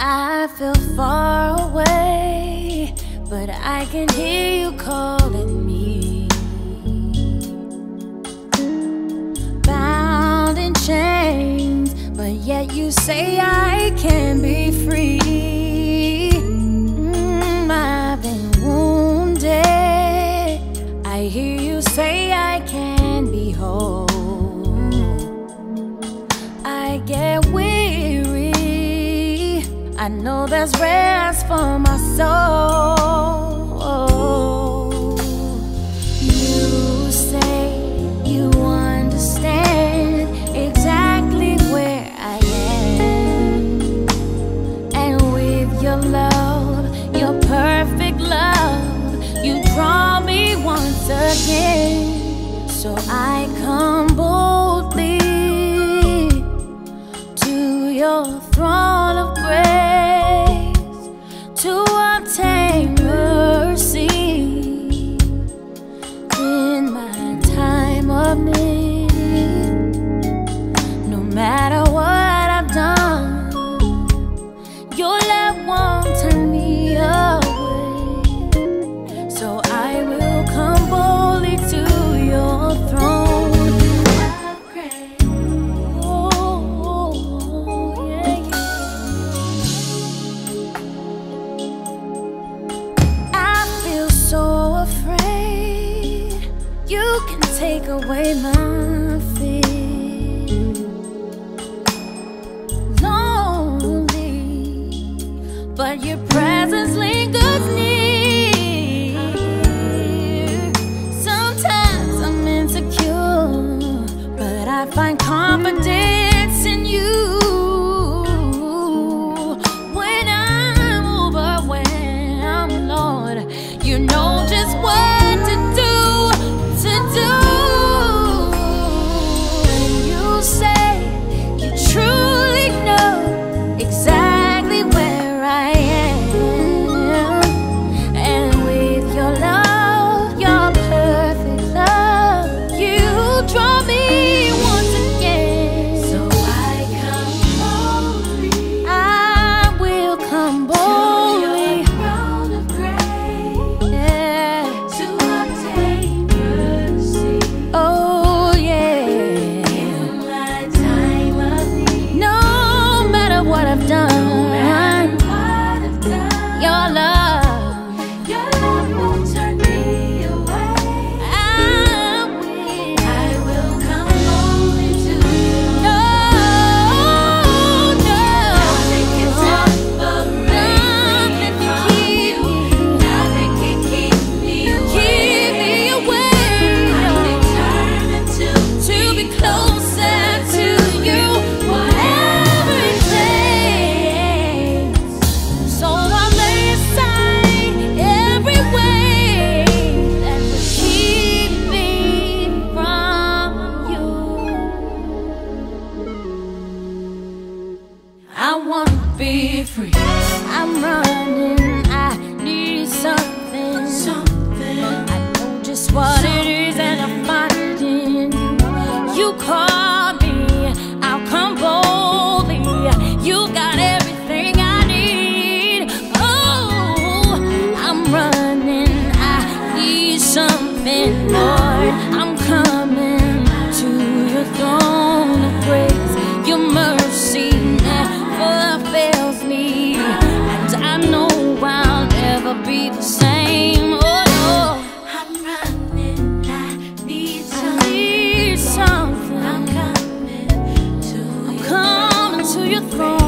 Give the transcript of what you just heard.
I feel far away, but I can hear you calling me. Bound in chains, but yet you say I can be free. Mm, I've been wounded. I hear you say I can be whole. I know there's rest for my soul. You say you understand exactly where I am. And with your love, your perfect love, you draw me once again. So I come boldly to your throne take away my fear. Lonely, but your presence lingers near. Sometimes I'm insecure, but I find confidence I'm running. I need something. Something. I know just what it is, and I find it in you. You call me, I'll come boldly. You got everything I need. Oh, I'm running. I need something. be the same. Oh no, I'm running. I need something. I'm coming. To your throne.